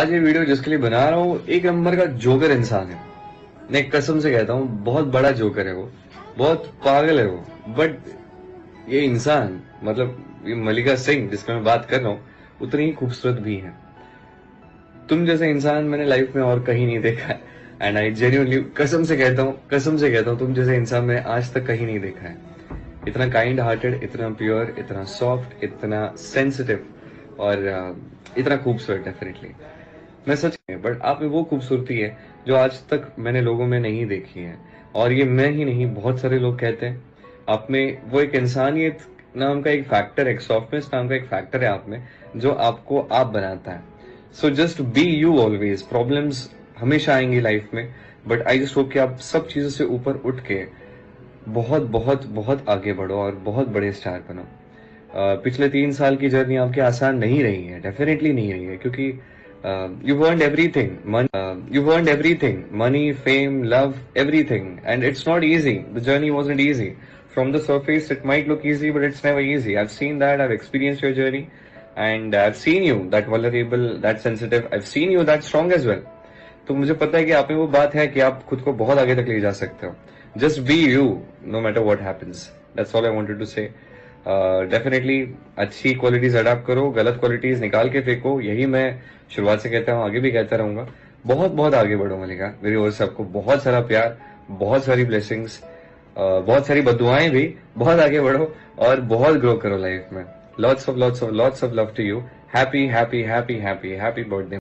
आज ये वीडियो जिसके लिए बना रहा हूँ एक नंबर का जोकर इंसान है। मैं कसम से कहता हूँ बहुत बड़ा जोकर है वो। बहुत पागल है वो। बट ये इंसान मतलब ये मलिका सिंह जिसका मैं बात कर रहा हूँ उतनी ही खूबसूरत भी है। तुम जैसे इंसान मैंने लाइफ में और कहीं नहीं देखा है। एंड आई जेन्यूनली कसम से कहता हूँ कसम से कहता हूँ तुम जैसे इंसान मैंने आज तक कहीं नहीं देखा है। इतना काइंड हार्टेड इतना प्योर इतना सॉफ्ट इतना सेंसिटिव और uh, इतना खूबसूरत डेफिनेटली मैं सच बट आप में वो खूबसूरती है जो आज तक मैंने लोगों में नहीं देखी है। और ये मैं ही नहीं, बहुत सारे लोग कहते हैं। आप में वो एक इंसानियत नाम का एक फैक्टर है सॉफ्टनेस नाम का एक फैक्टर है आप में, जो आपको आप बनाता है। So just be you always problems हमेशा आएँगी लाइफ में बट आई जस्ट होप कि आप सब चीज़ों से ऊपर उठ के बहुत बहुत बहुत आगे बढ़ो और बहुत बड़े स्टार बनो। पिछले तीन साल की जर्नी आपकी आसान नहीं रही है डेफिनेटली नहीं रही है, क्योंकि Uh, you've earned everything. Money, uh, you've earned everything. Money, fame, love, everything. And it's not easy. The journey wasn't easy. From the surface, it might look easy, but it's never easy. I've seen that. I've experienced your journey. And I've seen you that vulnerable, that sensitive. I've seen you that strong as well. तो मुझे पता है कि आप में वो बात है कि आप खुद को बहुत आगे तक ले जा सकते हो just be you no matter what happens that's all I wanted to say definitely uh, अच्छी क्वालिटीज अडाप्ट करो गलत क्वालिटीज निकाल के फेंको यही मैं शुरुआत से कहता हूँ आगे भी कहता रहूँगा। बहुत बहुत आगे बढ़ो मलिका मेरी ओर से आपको बहुत सारा प्यार बहुत सारी ब्लेसिंग्स uh, बहुत सारी बदुआएँ भी बहुत आगे बढ़ो और बहुत ग्रो करो लाइफ में। Lots of lots of lots of love to you happy happy happy happy happy birthday